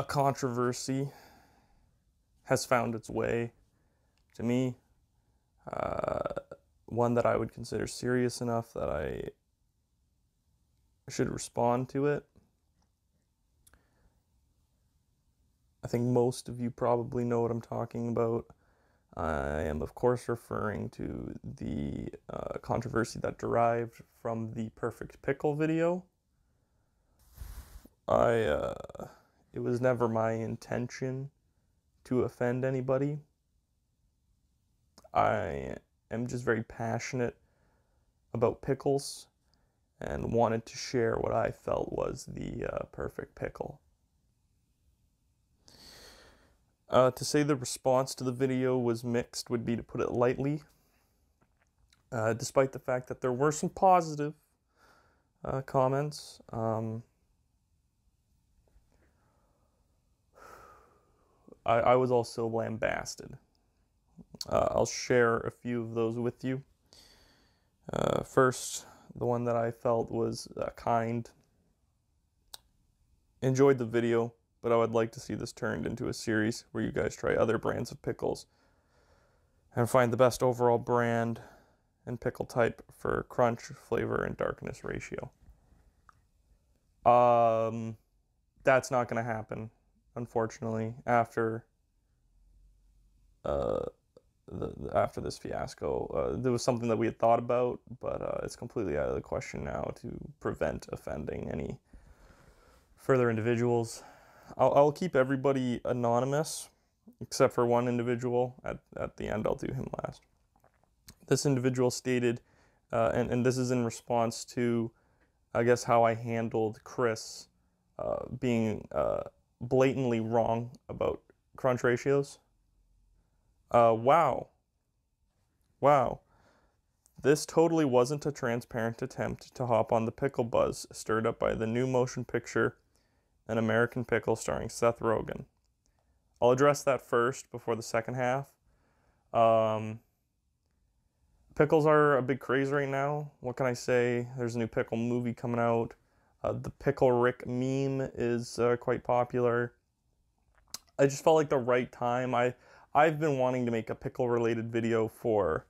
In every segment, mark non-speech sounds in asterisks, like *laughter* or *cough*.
a controversy has found its way to me. Uh, one that I would consider serious enough that I should respond to it. I think most of you probably know what I'm talking about. I am, of course, referring to the uh, controversy that derived from the Perfect Pickle video. I, uh, it was never my intention to offend anybody. I am just very passionate about pickles and wanted to share what I felt was the uh, perfect pickle. Uh, to say the response to the video was mixed would be to put it lightly, uh, despite the fact that there were some positive uh, comments. Um, I, I, was also lambasted. Uh, I'll share a few of those with you. Uh, first, the one that I felt was uh, kind. Enjoyed the video but I would like to see this turned into a series where you guys try other brands of pickles and find the best overall brand and pickle type for crunch, flavor, and darkness ratio. Um, that's not going to happen, unfortunately, after uh, the, after this fiasco. Uh, there was something that we had thought about, but uh, it's completely out of the question now to prevent offending any further individuals. I'll, I'll keep everybody anonymous except for one individual. At, at the end, I'll do him last. This individual stated, uh, and, and this is in response to, I guess, how I handled Chris uh, being uh, blatantly wrong about crunch ratios. Uh, wow. Wow. This totally wasn't a transparent attempt to hop on the pickle buzz stirred up by the new motion picture an American Pickle starring Seth Rogen. I'll address that first before the second half. Um, pickles are a big craze right now. What can I say? There's a new pickle movie coming out. Uh, the Pickle Rick meme is uh, quite popular. I just felt like the right time. I I've been wanting to make a pickle related video for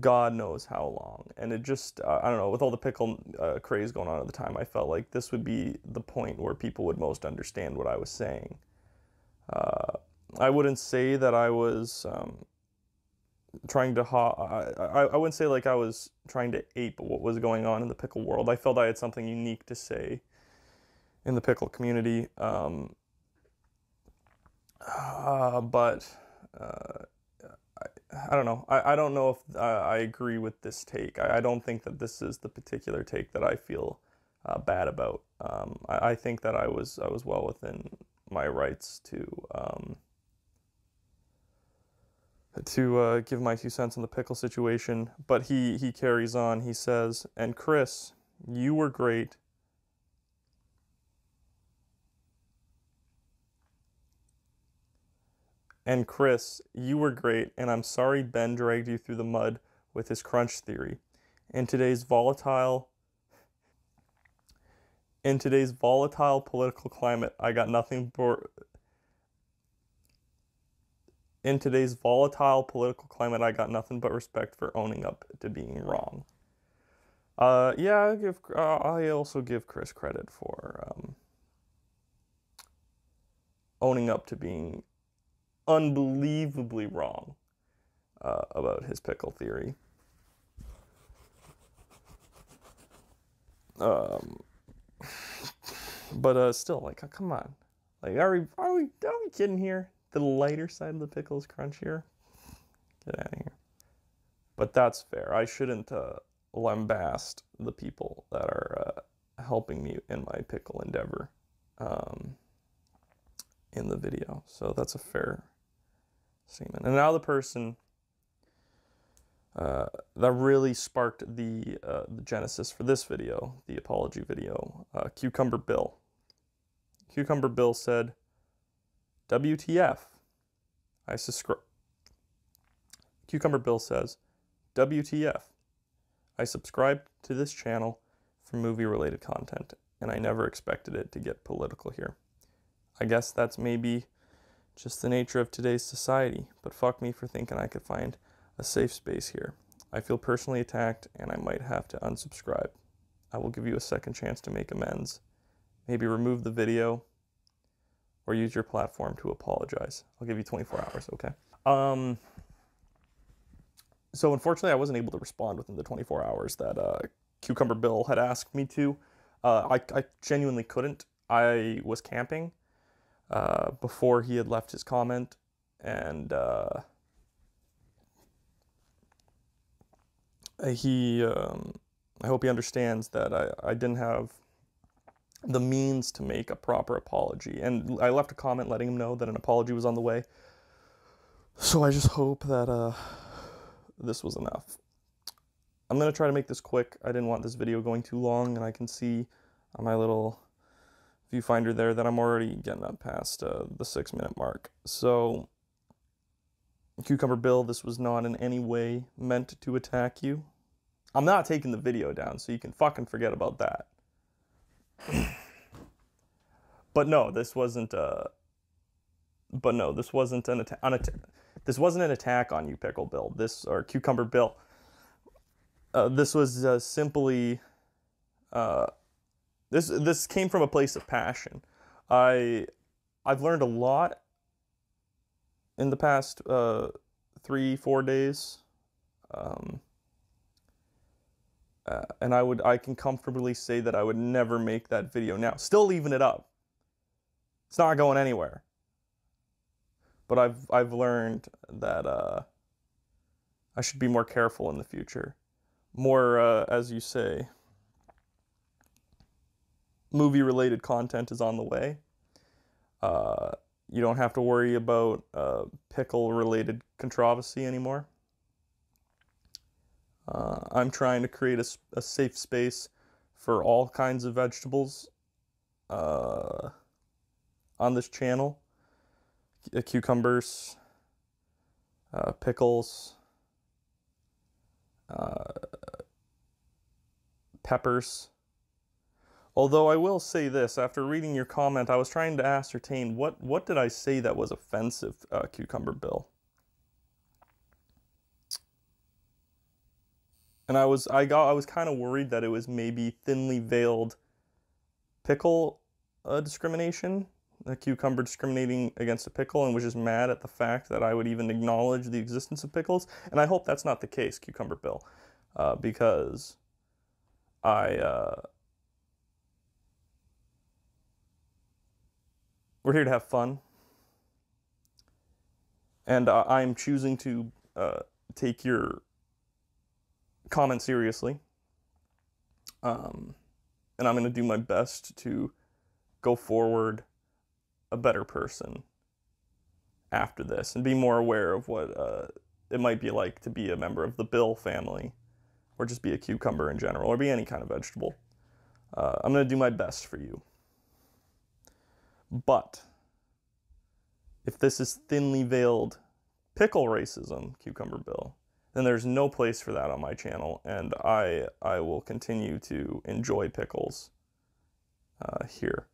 God knows how long. And it just, uh, I don't know, with all the pickle uh, craze going on at the time, I felt like this would be the point where people would most understand what I was saying. Uh, I wouldn't say that I was um, trying to, ha- I, I, wouldn't say like I was trying to ape what was going on in the pickle world. I felt I had something unique to say in the pickle community. Um, uh, but uh, I, I, don't know. I, I don't know if uh, I agree with this take. I, I, don't think that this is the particular take that I feel uh, bad about. Um, I, I, think that I was I was well within my rights to um, to uh, give my two cents on the pickle situation. But he he carries on. He says, "And Chris, you were great." And Chris, you were great, and I'm sorry Ben dragged you through the mud with his crunch theory. In today's volatile in today's volatile political climate, I got nothing but in today's volatile political climate, I got nothing but respect for owning up to being wrong. Uh, yeah, I give. Uh, I also give Chris credit for um, owning up to being unbelievably wrong uh, about his pickle theory. Um, *laughs* but uh, still, like, come on, like, are we are we are we kidding here? The lighter side of the pickle is crunchier. Get out of here. But that's fair. I shouldn't uh, lambast the people that are uh, helping me in my pickle endeavor um, in the video. So that's a fair statement. And now the person uh, that really sparked the, uh, the genesis for this video, the apology video, uh, Cucumber Bill. Cucumber Bill said, WTF. I subscribe. Cucumber Bill says, WTF. I subscribe to this channel for movie related content, and I never expected it to get political here. I guess that's maybe just the nature of today's society, but fuck me for thinking I could find a safe space here. I feel personally attacked and I might have to unsubscribe. I will give you a second chance to make amends. Maybe remove the video or use your platform to apologize. I'll give you 24 hours, okay? Um, so unfortunately, I wasn't able to respond within the 24 hours that uh, Cucumber Bill had asked me to. Uh, I, I genuinely couldn't. I was camping uh, before he had left his comment, and uh, he, um, I hope he understands that I, I didn't have the means to make a proper apology. And I left a comment letting him know that an apology was on the way. So I just hope that uh, this was enough. I'm going to try to make this quick. I didn't want this video going too long, and I can see on my little viewfinder there that I'm already getting up past uh, the six minute mark. So, Cucumber Bill, this was not in any way meant to attack you. I'm not taking the video down, so you can fucking forget about that. *coughs* but no, this wasn't. a. but no, this wasn't an attack. This wasn't an attack on you, Pickle Bill. This or Cucumber Bill. Uh, this was uh, simply. Uh, this this came from a place of passion. I I've learned a lot in the past uh, three four days. Um, uh, and I would I can comfortably say that I would never make that video now. Still leaving it up. It's not going anywhere. But I've I've learned that uh, I should be more careful in the future. More, uh, as you say, movie related content is on the way. Uh, you don't have to worry about uh, pickle related controversy anymore. Uh, I'm trying to create a, a, safe space for all kinds of vegetables uh, on this channel C- uh, cucumbers, uh, pickles, uh, peppers. Although I will say this, after reading your comment, I was trying to ascertain what, what did I say that was offensive, uh, Cucumber Bill? And I was I got I was kind of worried that it was maybe thinly veiled pickle uh, discrimination, a cucumber discriminating against a pickle, and was just mad at the fact that I would even acknowledge the existence of pickles. And I hope that's not the case, Cucumber Bill, uh, because I. Uh, we're here to have fun, and uh, I'm choosing to uh, take your comment seriously. Um, and I'm going to do my best to go forward a better person after this and be more aware of what uh, it might be like to be a member of the Bill family or just be a cucumber in general or be any kind of vegetable. Uh, I'm going to do my best for you. But if this is thinly veiled pickle racism, Cucumber Bill, then there's no place for that on my channel, and I I will continue to enjoy pickles uh, here.